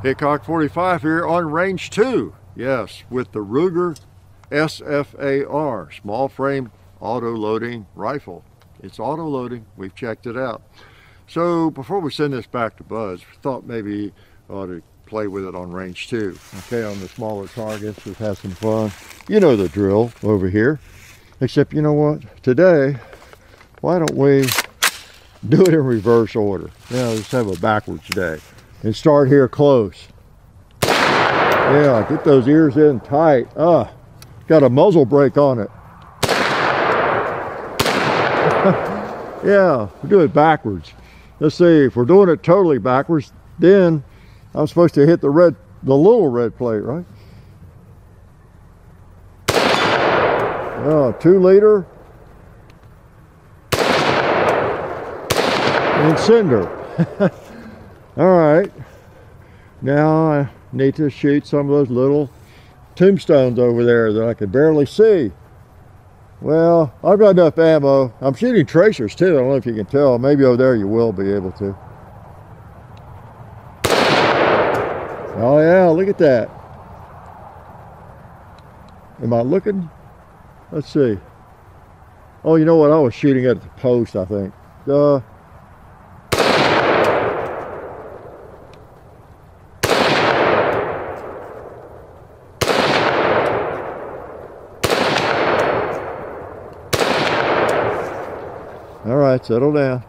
Hickok 45 here on range two. Yes, with the Ruger SFAR, small frame auto loading rifle. It's auto loading, we've checked it out. So before we send this back to Bud's, we thought maybe ought to play with it on range two. Okay, on the smaller targets, just have some fun. You know the drill over here. Except you know what? Today, why don't we do it in reverse order? Yeah, let's have a backwards day and start here close. Yeah, get those ears in tight. Ah, got a muzzle brake on it. yeah, we do it backwards. Let's see, if we're doing it totally backwards, then I'm supposed to hit the red, the little red plate, right? Oh, two liter. And cinder. All right. Now I need to shoot some of those little tombstones over there that I can barely see. Well, I've got enough ammo. I'm shooting tracers too. I don't know if you can tell. Maybe over there you will be able to. Oh yeah, look at that. Am I looking? Let's see. Oh, you know what? I was shooting at the post, I think. Uh, right, settle down.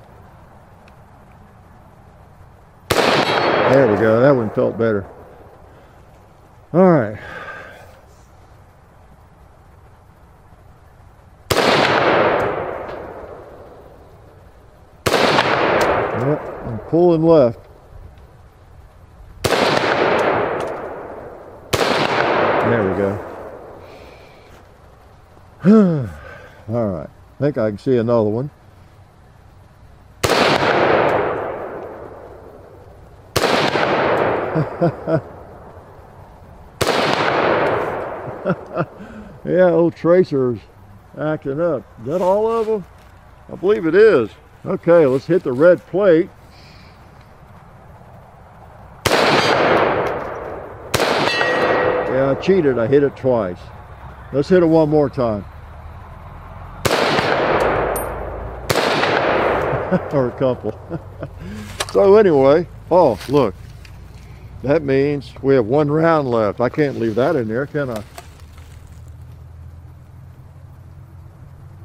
There we go. That one felt better. All right. Yep, I'm pulling left. There we go. All right. I think I can see another one. yeah, old Tracer's acting up. Is that all of them? I believe it is. Okay, let's hit the red plate. Yeah, I cheated. I hit it twice. Let's hit it one more time. or a couple. so anyway, oh, look, that means we have one round left. I can't leave that in there, can I?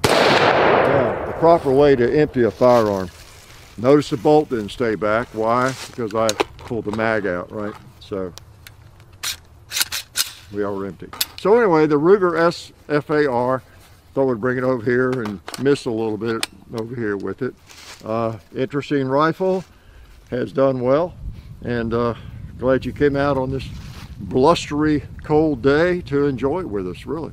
Now, the proper way to empty a firearm. Notice the bolt didn't stay back. Why? Because I pulled the mag out, right? So we are empty. So anyway, the Ruger SFAR, thought we'd bring it over here and miss a little bit over here with it. Uh, interesting rifle, has done well, and uh, glad you came out on this blustery cold day to enjoy it with us really